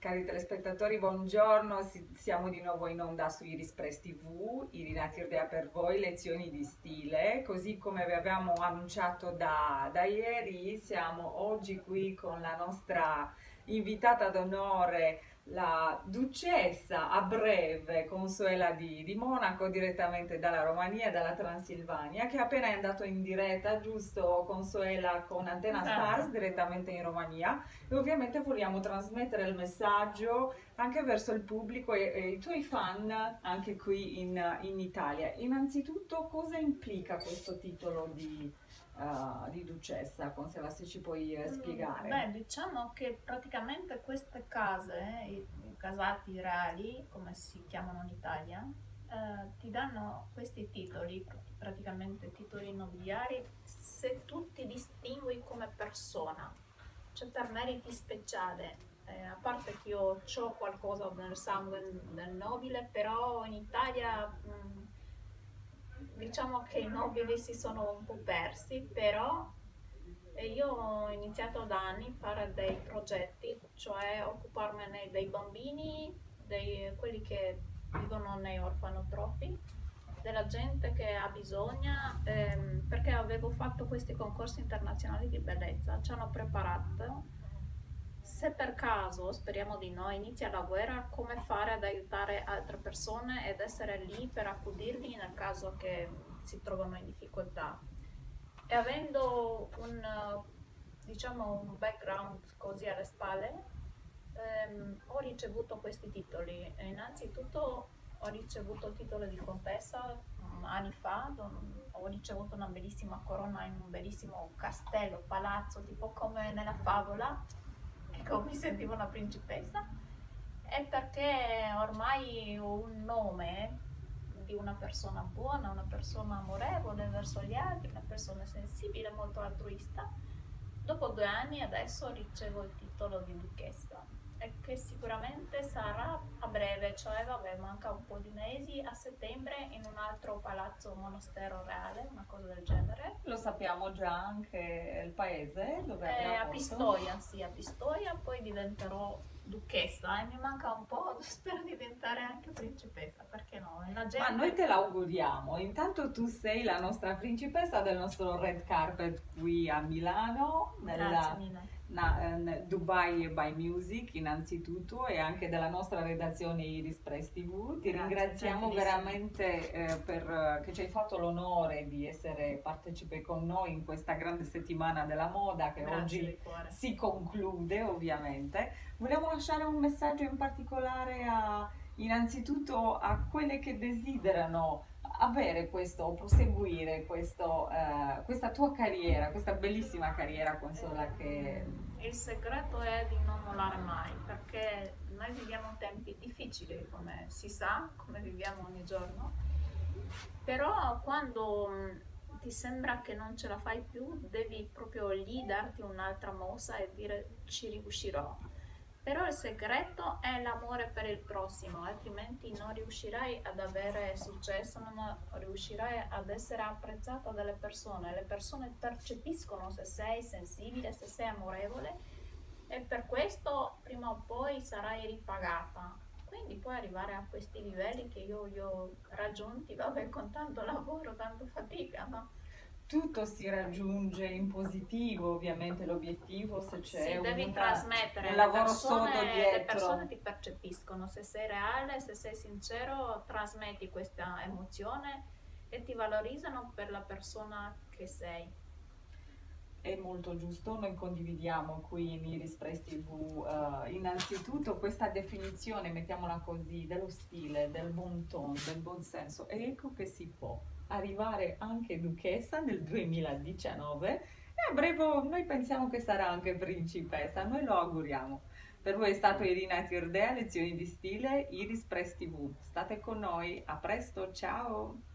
Cari telespettatori, buongiorno, siamo di nuovo in onda su Iris Press TV, Irina Tirdea per voi, lezioni di stile, così come vi abbiamo annunciato da, da ieri, siamo oggi qui con la nostra invitata d'onore la ducessa a breve Consuela di, di, Monaco direttamente dalla Romania, dalla Transilvania, che appena è andato in diretta, giusto Consuela con Antena esatto. Stars direttamente in Romania e ovviamente vogliamo trasmettere il messaggio anche verso il pubblico e, e i tuoi fan anche qui in, in Italia. Innanzitutto cosa implica questo titolo di uh, di ducessa, Consela, se ci puoi uh, spiegare. Beh, diciamo che praticamente queste case, i, i casati reali, come si chiamano in Italia, uh, ti danno questi titoli, praticamente titoli nobiliari, se tu ti distingui come persona, cioè per meriti speciali. Eh, a parte che io ho qualcosa nel sangue del nobile, però in Italia mh, mm, diciamo che i nobili si sono un po' persi, però io ho iniziato da anni a fare dei progetti, cioè occuparmene dei bambini, dei, quelli che vivono nei orfanotrofi, della gente che ha bisogno, ehm, perché avevo fatto questi concorsi internazionali di bellezza, ci hanno preparato se per caso, speriamo di no, inizia la guerra, come fare ad aiutare altre persone ed essere lì per accudirli nel caso che si trovano in difficoltà. E avendo un, diciamo, un background così alle spalle, ehm, ho ricevuto questi titoli. E innanzitutto ho ricevuto il titolo di contessa anni fa, ho ricevuto una bellissima corona in un bellissimo castello, palazzo, tipo come nella favola ecco, mi sentivo una principessa, è perché ormai ho un nome di una persona buona, una persona amorevole verso gli altri, una persona sensibile, molto altruista. Dopo due anni adesso ricevo il titolo di duchessa e che sicuramente sarà a breve, cioè vabbè manca un po' di mesi, a settembre in un altro palazzo monastero reale, una cosa del genere. Lo sappiamo già anche il paese dove eh, A Pistoia, sì, a Pistoia, poi diventerò duchessa e mi manca un po', spero diventare anche principessa, perché no? Gente... Ma noi te l'auguriamo, intanto tu sei la nostra principessa del nostro red carpet qui a Milano, nella... Grazie mille na, eh, Dubai by Music innanzitutto e anche della nostra redazione Iris Press TV. Ti Grazie, ringraziamo veramente eh, per, eh, che ci hai fatto l'onore di essere partecipe con noi in questa grande settimana della moda che Grazie oggi si conclude ovviamente. Vogliamo lasciare un messaggio in particolare a, innanzitutto a quelle che desiderano avere questo, proseguire questo, uh, questa tua carriera, questa bellissima carriera Consola che... Il segreto è di non mollare mai, perché noi viviamo tempi difficili, come si sa, come viviamo ogni giorno, però quando mm, ti sembra che non ce la fai più, devi proprio lì darti un'altra mossa e dire ci riuscirò però il segreto è l'amore per il prossimo, altrimenti non riuscirai ad avere successo, non riuscirai ad essere apprezzato dalle persone. Le persone percepiscono se sei sensibile, se sei amorevole e per questo prima o poi sarai ripagata. Quindi puoi arrivare a questi livelli che io li ho raggiunti, vabbè, con tanto lavoro, tanto fatica, ma tutto si raggiunge in positivo, ovviamente l'obiettivo se c'è sì, devi trasmettere un lavoro persone, sodo dietro. Le persone ti percepiscono, se sei reale, se sei sincero, trasmetti questa emozione e ti valorizzano per la persona che sei. È molto giusto, noi condividiamo qui in Iris Press TV uh, innanzitutto questa definizione, mettiamola così, dello stile, del bon ton, del buon senso. E ecco che si può arrivare anche duchessa nel 2019 e a breve noi pensiamo che sarà anche principessa, noi lo auguriamo. Per voi è stato Irina Tiordea, lezioni di stile, Iris Press TV. State con noi, a presto, ciao!